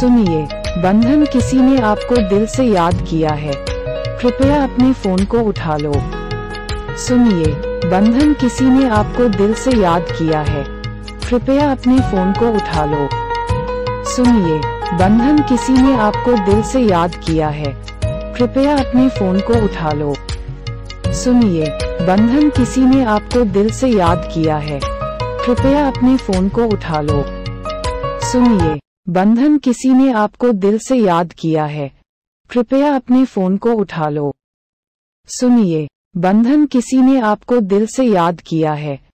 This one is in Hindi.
सुनिए, बंधन किसी ने आपको दिल से याद किया है। कृपया अपने फ़ोन को उठा लो। सुनिए, बंधन किसी ने आपको दिल से याद किया है। कृपया अपने फ़ोन को उठा लो। सुनिए, बंधन किसी ने आपको दिल से याद किया है। कृपया अपने फ़ोन को उठा लो। सुनिए, बंधन किसी ने आपको दिल से याद किया है। कृपया अपने फ़ोन को उठा लो। सुनिए बंधन किसी ने आपको दिल से याद किया है। कृपया अपने फ़ोन को उठा लो। सुनिए, बंधन किसी ने आपको दिल से याद किया है।